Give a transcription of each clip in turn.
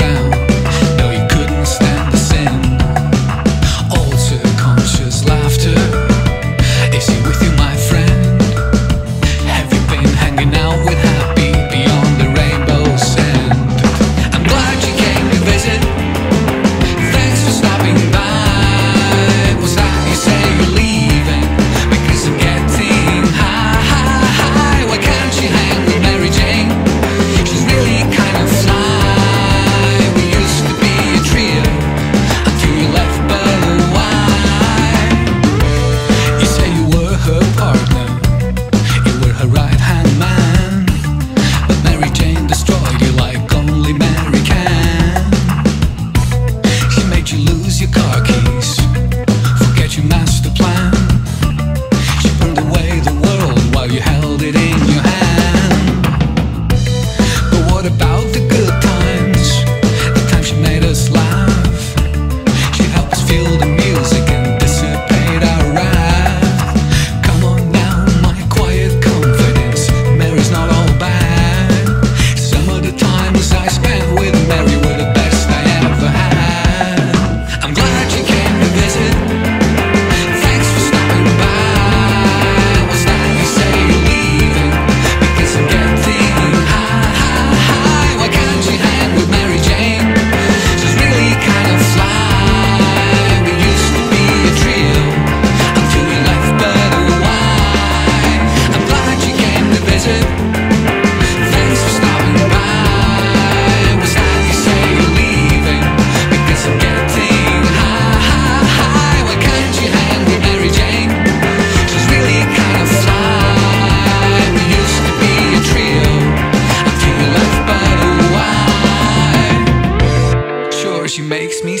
around. the way.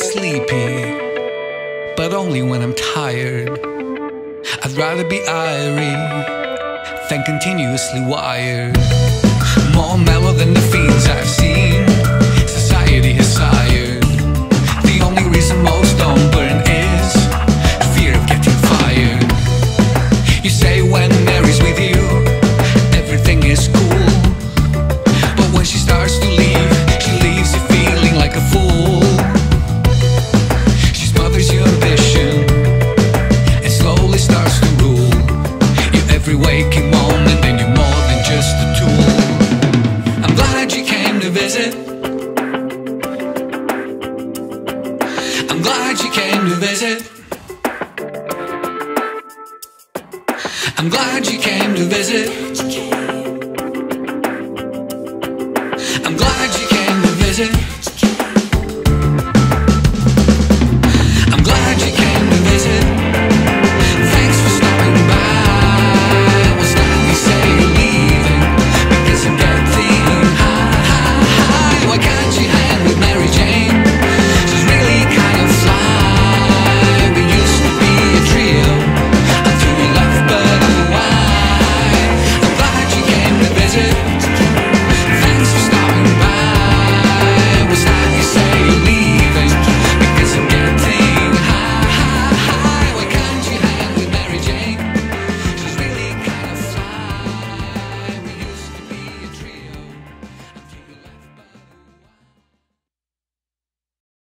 sleepy, but only when I'm tired. I'd rather be irie than continuously wired. More mellow than the fiends I've seen. I'm glad you came to visit. I'm glad you came to visit.